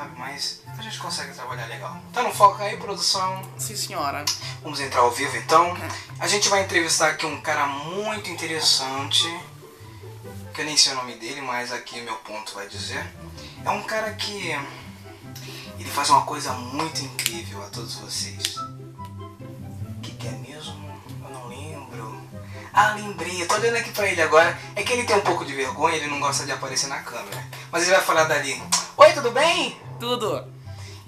sabe? Mas a gente consegue trabalhar legal. Tá no foco aí, produção? Sim, senhora. Vamos entrar ao vivo então. A gente vai entrevistar aqui um cara muito interessante. Que eu nem sei o nome dele, mas aqui meu ponto vai dizer. É um cara que. Ele faz uma coisa muito incrível a todos vocês. O que, que é mesmo? Eu não lembro. Ah, lembrei. Eu tô olhando aqui pra ele agora. É que ele tem um pouco de vergonha, ele não gosta de aparecer na câmera. Mas ele vai falar dali. Oi, tudo bem? Tudo.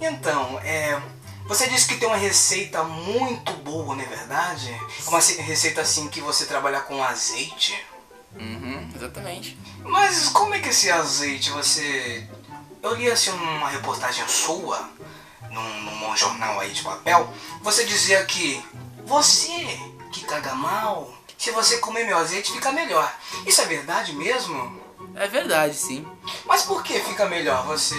Então, é. Você disse que tem uma receita muito boa, não é verdade? Uma ce- receita assim que você trabalha com azeite. Uhum, exatamente. Mas como é que esse azeite você. Eu li assim uma reportagem sua num, num jornal aí de papel. Você dizia que você que caga mal, se você comer meu azeite fica melhor. Isso é verdade mesmo? É verdade, sim. Mas por que fica melhor? Você.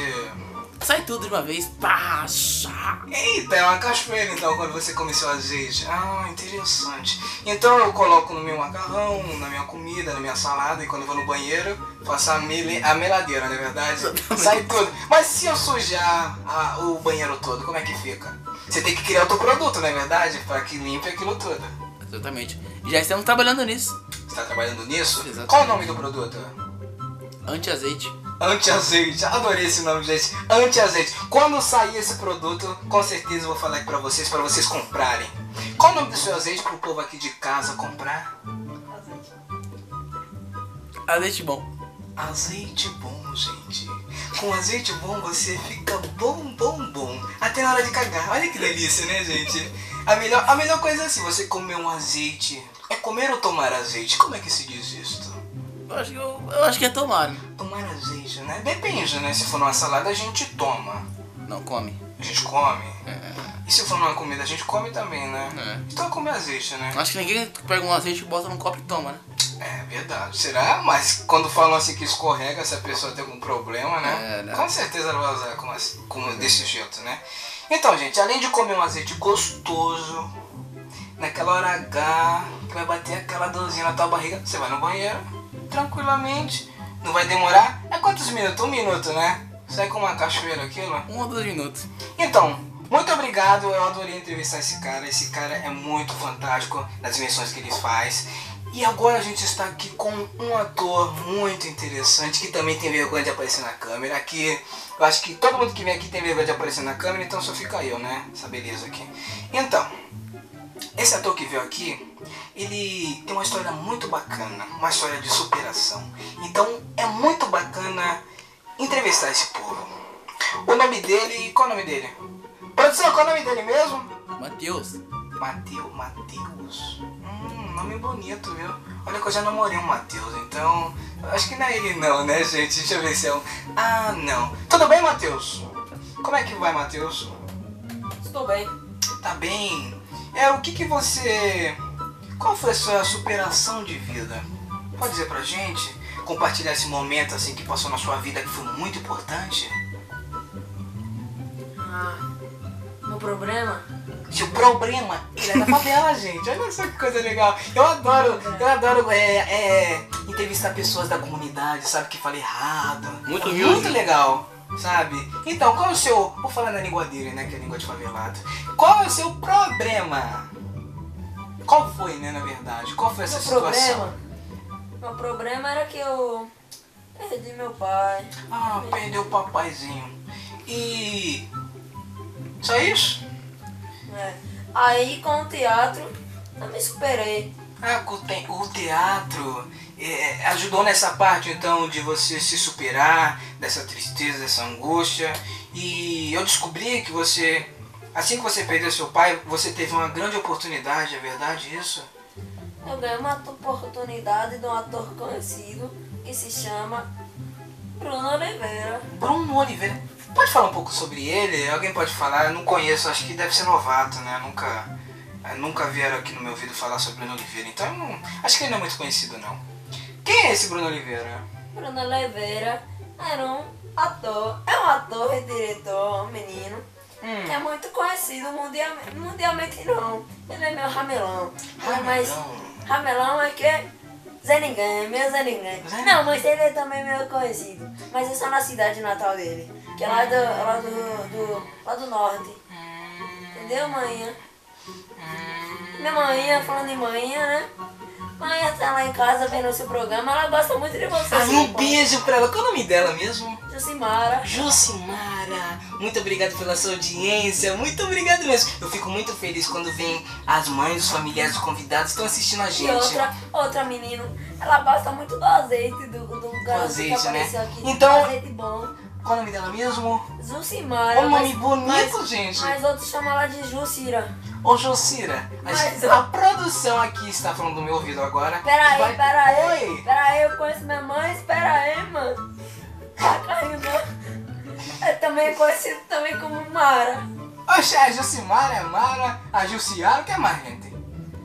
Sai tudo de uma vez. Pá, chá. Eita, é uma cachoeira então quando você come seu azeite. Ah, interessante. Então eu coloco no meu macarrão, na minha comida, na minha salada e quando eu vou no banheiro, faço a, mele, a meladeira, não é verdade? Sai tudo. Mas se eu sujar a- o banheiro todo, como é que fica? Você tem que criar outro produto, não é verdade? Para que limpe aquilo tudo. Exatamente. Já estamos trabalhando nisso. Você tá trabalhando nisso? Exatamente. Qual o nome do produto? Anti-azeite. Anti-azeite, adorei esse nome, gente. Anti-azeite. Quando sair esse produto, com certeza eu vou falar aqui pra vocês, pra vocês comprarem. Qual o nome do seu azeite pro povo aqui de casa comprar? Azeite bom. Azeite bom, gente. Com azeite bom você fica bom, bom, bom. Até na hora de cagar. Olha que delícia, né, gente? A melhor, a melhor coisa é assim, você comer um azeite. É comer ou tomar azeite? Como é que se diz isto? Eu acho que, eu, eu acho que é tomar. Azeite, né? Depende, né? Se for numa salada, a gente toma. Não, come. A gente come. É, E se for numa comida, a gente come também, né? É. Então come azeite, né? acho que ninguém pega um azeite, bota num copo e toma, né? É verdade. Será? Mas quando falam assim que escorrega, se a pessoa tem algum problema, né? É, né? Com certeza ela vai usar como, como desse jeito, né? Então, gente, além de comer um azeite gostoso, naquela hora H, que vai bater aquela dorzinha na tua barriga, você vai no banheiro, tranquilamente. Não vai demorar? É quantos minutos? Um minuto, né? Sai com uma cachoeira aquilo. Um ou dois minutos. Então, muito obrigado. Eu adorei entrevistar esse cara. Esse cara é muito fantástico nas invenções que ele faz. E agora a gente está aqui com um ator muito interessante que também tem vergonha de aparecer na câmera. Aqui, eu acho que todo mundo que vem aqui tem vergonha de aparecer na câmera, então só fica eu, né? Essa beleza aqui. Então, esse ator que veio aqui, ele tem uma história muito bacana, uma história de superação. Então, é muito bacana entrevistar esse povo. O nome dele, qual é o nome dele? Produção, qual é o nome dele mesmo? Matheus. Mateus, Mateus. Hum, nome bonito, viu? Olha que eu já namorei um Mateus, então. Acho que não é ele não, né, gente? Deixa eu ver se é um. Ah, não. Tudo bem, Mateus? Como é que vai, Mateus? Estou bem. Tá bem. É, o que que você. Qual foi a sua superação de vida? Pode dizer pra gente? Compartilhar esse momento assim que passou na sua vida que foi muito importante? Ah, meu problema? Seu problema, ele é da favela, gente. Olha só que coisa legal. Eu adoro, eu adoro é, é, entrevistar pessoas da comunidade, sabe, que falam errado. Muito é humilde. Muito legal, sabe? Então, qual é o seu. Vou falar na língua dele, né? Que é a língua de favelado. Qual é o seu problema? Qual foi, né, na verdade? Qual foi essa Meu situação? problema? Meu problema era que eu perdi meu pai. Ah, perdeu o papaizinho. E. Só isso? né? Aí com o teatro eu me superei. Ah, o, te- o teatro é, ajudou nessa parte então de você se superar dessa tristeza, dessa angústia. E eu descobri que você, assim que você perdeu seu pai, você teve uma grande oportunidade, é verdade isso? Eu ganhei uma oportunidade de um ator conhecido que se chama Bruno Oliveira. Bruno Oliveira. Pode falar um pouco sobre ele? Alguém pode falar? Eu não conheço, acho que deve ser novato, né? Nunca, nunca vieram aqui no meu ouvido falar sobre Bruno Oliveira, então eu não, acho que ele não é muito conhecido não. Quem é esse Bruno Oliveira? Bruno Oliveira era um ator, é um ator e diretor, um menino. Hum. que É muito conhecido mundialmente, mundialmente não. Ele é meu ramelão. Mas Ramelão. ramelão é que Zé Ninguém, meu Zé Ninguém. Zé Não, mas ele é também meu conhecido. Mas é só na cidade natal dele. Que é lá do, lá do, do, lá do norte. Entendeu, manhã? Minha manhã, falando em manhã, né? Manhã tá lá em casa vendo esse programa, ela gosta muito de você. Ah, um beijo pra ela. Qual é o nome dela mesmo? Jucimara. Jucimara, muito obrigado pela sua audiência, muito obrigado mesmo. Eu fico muito feliz quando vem as mães, os familiares, os convidados estão assistindo a E gente. outra, outra menina, ela gosta muito do azeite do, do garoto azeite, que apareceu né? aqui. Então- Azeite bom. Qual é o nome dela mesmo? Zucimara. Olha o nome mas- bonito, mas- gente. Mas outros chamam ela de Jucira. Ô Jocira, a, Mas a produção aqui está falando do meu ouvido agora. Pera aí, Vai- pera aí. Oi. Pera aí, eu conheço minha mãe. Espera aí, mano. Tá caindo. É também conhecido também como Mara. Oxe, a Jucimara, a Mara, a Juciara, o que é mais, gente?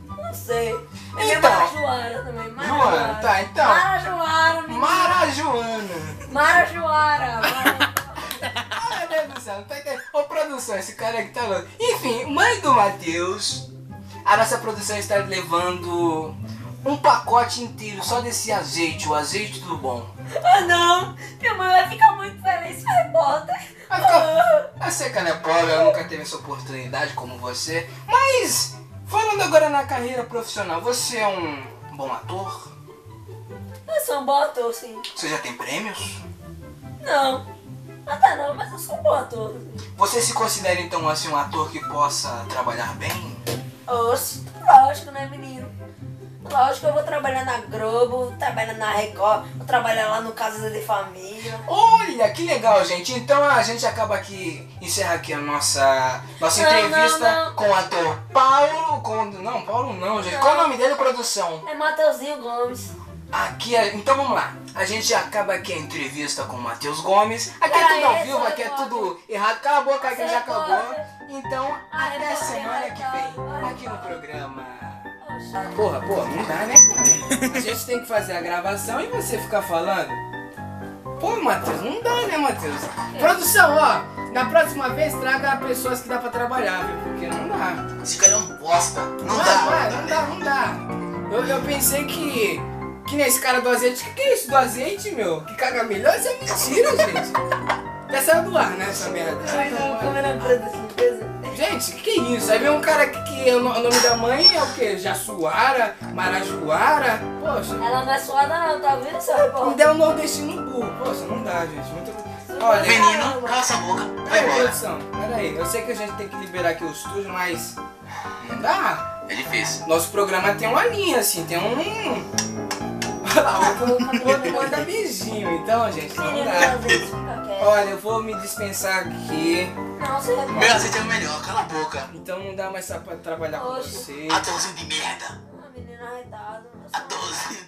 Não sei. Então. Mara Joara também. Mara Joara, Joara. tá, então. Mara Joara, menina. Mara Joana. Mara Joara. Mara- Ai, meu Deus do céu, tá entendendo? Ô, produção, esse cara aqui tá louco. Enfim, mãe do Matheus, a nossa produção está levando um pacote inteiro só desse azeite, o azeite do bom. Ah, não. Minha mãe vai ficar muito feliz. Vai, bota. Vai ficar... Eu sei que ela é pobre, ela nunca teve essa oportunidade como você, mas falando agora na carreira profissional, você é um bom ator? Eu sou um bom ator, sim. Você já tem prêmios? Não. Até não, mas eu sou um bom ator. Você se considera então assim um ator que possa trabalhar bem? Oxe, lógico, né, menino? Lógico que eu vou trabalhar na Globo, vou trabalhar na Record, vou trabalhar lá no Casa de Família. Olha, que legal, gente. Então a gente acaba aqui, encerra aqui a nossa, nossa Não, entrevista não, não. com o ator Paulo. Com, não, Paulo não, gente. Qual é o nome dele, produção? É Mateuzinho Gomes. Aqui, a- então vamos lá. A gente acaba aqui a entrevista com o Matheus Gomes. Aqui é tudo ao vivo, aqui é tudo errado. Cala a boca já acabou. Então, Ai, até semana que vem, aqui no programa. Porra, porra, não dá, né, cara? A gente tem que fazer a gravação e você ficar falando. Pô, Matheus, não dá, né, Matheus? Produção, ó, na próxima vez traga pessoas que dá pra trabalhar, viu? Porque não dá. Esse cara é um bosta. Não Vai, dá. vai, não dá, não dá. Eu, eu pensei que. Que nesse cara do azeite. O que, que é isso do azeite, meu? Que caga melhor? Isso é mentira, gente. Já saiu do ar, né, essa merda? Ai, não, câmera preta, surpresa. Gente, o que, que é isso? Aí vem um cara que, que o no- o nome da mãe é o quê? Jaçuara? Marajoara? Poxa. Ela não é suada não, tá vendo, seu Me repórter? deu um nordestino burro. Poxa, não dá, gente. Muito... Olha, Menino, cala essa boca. Vai embora. produção. Peraí, eu sei que a gente tem que liberar aqui o estúdio, mas... Não dá. É difícil. Nosso programa tem uma linha, assim, tem um... Olha lá, o outro manda beijinho. Então, gente, não dá. Olha, eu vou me dispensar aqui. Não, seu Meu repórter. azeite é o melhor, cala a boca. Então não dá mais pra trabalhar com Oxe. você. Atorzinho de merda. Ah, eu sou- Atorzinho de merda.